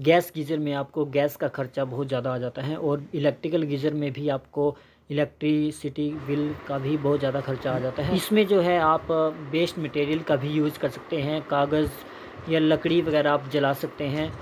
Gas geyser में आपको gas का ख़र्चा बहुत ज़्यादा आ जाता है और इलेक्ट्रिकल गीज़र में भी आपको इलेक्ट्रिसिटी बिल का भी बहुत ज़्यादा खर्चा आ जाता है। इसमें जो है आप वेस्ट मटेरियल का भी यूज़ कर सकते हैं, कागज़ या लकड़ी वगैरह आप जला सकते हैं।